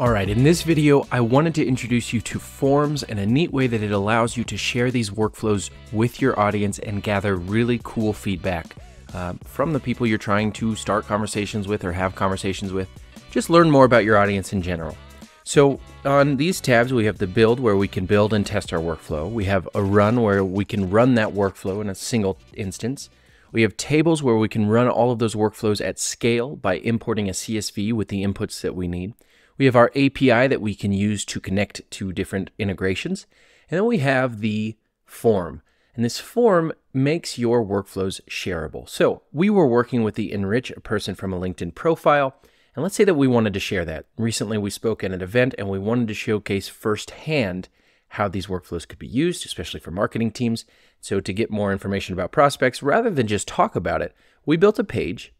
All right, in this video, I wanted to introduce you to Forms and a neat way that it allows you to share these workflows with your audience and gather really cool feedback uh, from the people you're trying to start conversations with or have conversations with. Just learn more about your audience in general. So on these tabs, we have the build where we can build and test our workflow. We have a run where we can run that workflow in a single instance. We have tables where we can run all of those workflows at scale by importing a CSV with the inputs that we need. We have our API that we can use to connect to different integrations. And then we have the form. And this form makes your workflows shareable. So we were working with the Enrich, a person from a LinkedIn profile. And let's say that we wanted to share that. Recently, we spoke at an event and we wanted to showcase firsthand how these workflows could be used, especially for marketing teams. So, to get more information about prospects, rather than just talk about it, we built a page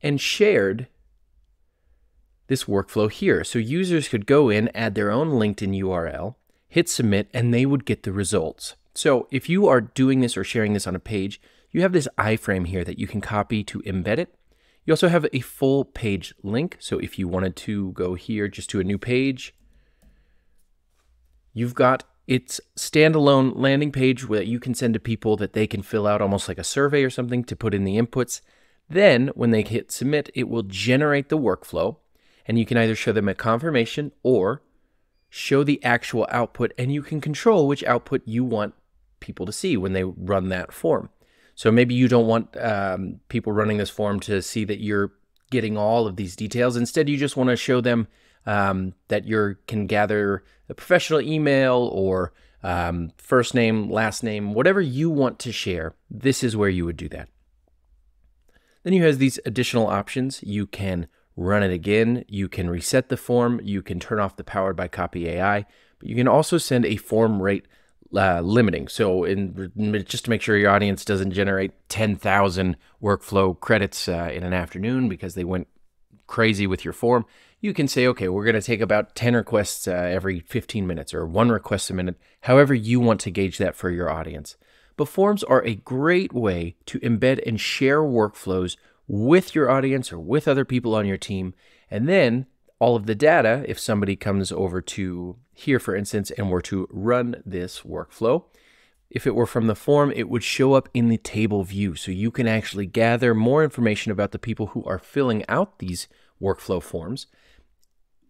and shared this workflow here. So users could go in, add their own LinkedIn URL, hit submit, and they would get the results. So if you are doing this or sharing this on a page, you have this iframe here that you can copy to embed it. You also have a full page link. So if you wanted to go here just to a new page, you've got its standalone landing page that you can send to people that they can fill out almost like a survey or something to put in the inputs. Then when they hit submit, it will generate the workflow and you can either show them a confirmation or show the actual output and you can control which output you want people to see when they run that form. So maybe you don't want um, people running this form to see that you're getting all of these details. Instead, you just want to show them um, that you can gather a professional email or um, first name, last name, whatever you want to share. This is where you would do that. Then you have these additional options. You can run it again. You can reset the form. You can turn off the powered by copy AI, but you can also send a form rate uh, limiting. So, in just to make sure your audience doesn't generate 10,000 workflow credits uh, in an afternoon because they went crazy with your form, you can say, okay, we're going to take about 10 requests uh, every 15 minutes or one request a minute, however you want to gauge that for your audience. But forms are a great way to embed and share workflows with your audience or with other people on your team. And then all of the data, if somebody comes over to here, for instance, and were to run this workflow, if it were from the form, it would show up in the table view. So you can actually gather more information about the people who are filling out these workflow forms.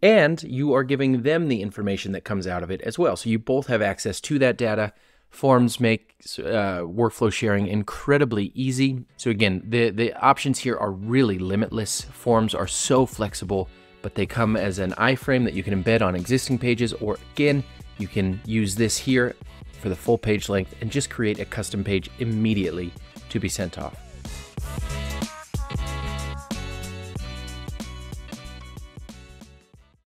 And you are giving them the information that comes out of it as well. So you both have access to that data Forms make uh, workflow sharing incredibly easy. So again, the, the options here are really limitless. Forms are so flexible, but they come as an iframe that you can embed on existing pages, or again, you can use this here for the full page length and just create a custom page immediately to be sent off.